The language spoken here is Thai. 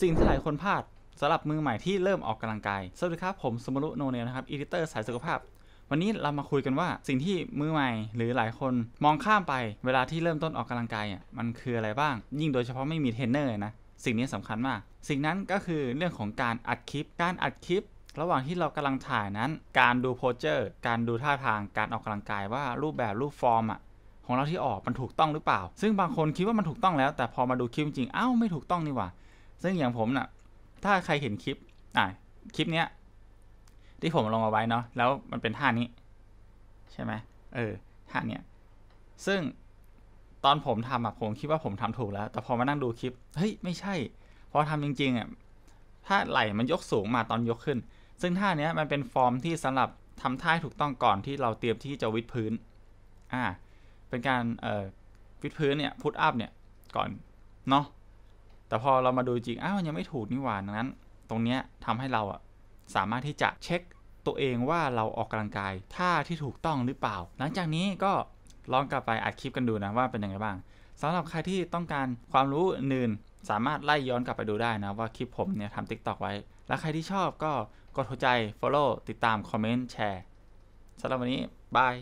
สิ่งที่หลายคนพลาดสำหรับมือใหม่ที่เริ่มออกกำลังกาย สวัสดีครับ ผมสมรุโนเนลนะครับ editor สายสุขภาพ วันนี้เรามาคุยกันว่าสิ่งที่มือใหม่หรือหลายคนมองข้ามไปเวลาที่เริ่มต้นออกกำลังกายอะมันคืออะไรบ้าง ยิ่งโดยเฉพาะไม่มีเทรนเนอร์นะสิ่งนี้สำคัญมาก สิ่งนั้นก็คือเรื่องของการอัดคลิป การอัดคลิประหว่างที่เรากำลังถ่ายนั้น การดู posture การดูท่าทาง การออกกำลังกายว่ารูปแบบรูปฟอร์มอะของเราที่ออกมันถูกต้องหรือเปล่า ซึ่งบางคนคิดว่ามันถูกต้องแล้ว แต่พอมาดูคลิปจริงอ้าวไม่ถูกต้องนี่หว่า ซึ่งอย่างผมน่ะ ถ้าใครเห็นคลิป อะคลิปเนี้ย ที่ผมลงเอาไว้เนาะแล้วมันเป็นท่านี้ ใช่ไหมเออท่าเนี้ยซึ่งตอนผมทำอะผมคิดว่าผมทำถูกแล้ว แต่พอมานั่งดูคลิป เฮ้ย ไม่ใช่ พอทำจริงๆอะถ้าไหล่มันยกสูงมาตอนยกขึ้น ซึ่งท่าเนี้ยมันเป็นฟอร์มที่สำหรับทำท่าถูกต้องก่อนที่เราเตรียมที่จะวิดพื้น อ่า เป็นการเอ่อวิดพื้นเนี่ยพุทอัพเนี่ยก่อนเนาะ แต่พอเรามาดูจริง อ้าวยังไม่ถูกนี่หว่าดังนั้น ตรงเนี้ยทำให้เราอะสามารถที่จะเช็คตัวเองว่าเราออกกำลังกายท่าที่ถูกต้องหรือเปล่า หลังจากนี้ก็ลองกลับไปอัดคลิปกันดูนะว่าเป็นยังไงบ้างสำหรับใครที่ต้องการความรู้อื่นสามารถไล่ย้อนกลับไปดูได้นะ ว่าคลิปผมเนี่ยทำ TikTok ไว้ แล้วใครที่ชอบก็กดหัวใจ follow ติดตาม คอมเมนต์ แชร์สำหรับวันนี้ บาย